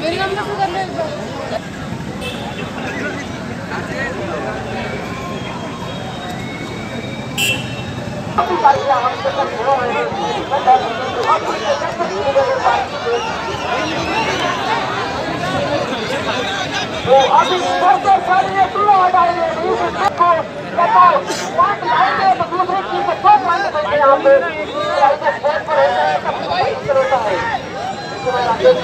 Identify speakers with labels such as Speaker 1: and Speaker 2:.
Speaker 1: मेरी मम्मी को करना
Speaker 2: तो अभी सबसे सारी शुरू हो जाएँगे को बताओ पॉइंट लाएँगे तो दूसरी को दो देंगे यहाँ पे 그만 안 돼.